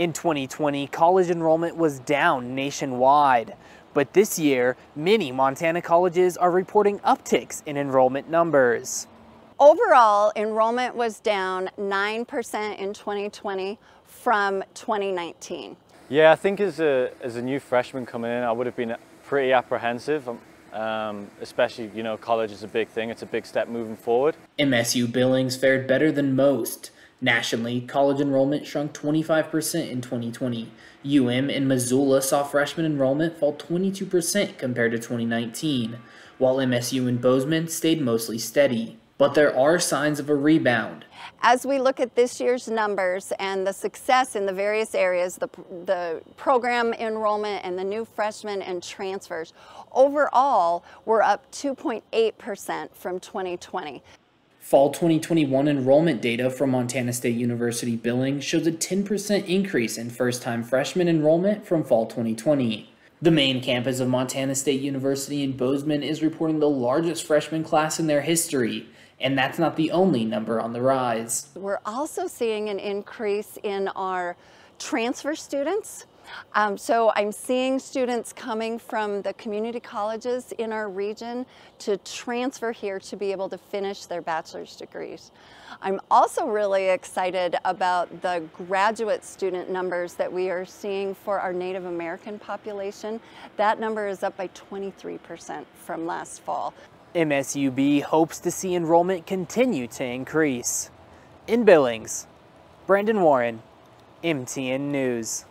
In 2020, college enrollment was down nationwide. But this year, many Montana colleges are reporting upticks in enrollment numbers. Overall, enrollment was down 9% in 2020 from 2019. Yeah, I think as a, as a new freshman coming in, I would have been pretty apprehensive. Um, um, especially, you know, college is a big thing. It's a big step moving forward. MSU Billings fared better than most. Nationally, college enrollment shrunk 25% in 2020. UM in Missoula saw freshman enrollment fall 22% compared to 2019, while MSU in Bozeman stayed mostly steady. But there are signs of a rebound. As we look at this year's numbers and the success in the various areas, the, the program enrollment and the new freshmen and transfers, overall, we're up 2.8% from 2020. Fall 2021 enrollment data from Montana State University Billings shows a 10% increase in first-time freshman enrollment from fall 2020. The main campus of Montana State University in Bozeman is reporting the largest freshman class in their history, and that's not the only number on the rise. We're also seeing an increase in our transfer students. Um, so I'm seeing students coming from the community colleges in our region to transfer here to be able to finish their bachelor's degrees. I'm also really excited about the graduate student numbers that we are seeing for our Native American population. That number is up by 23% from last fall. MSUB hopes to see enrollment continue to increase. In Billings, Brandon Warren, MTN News.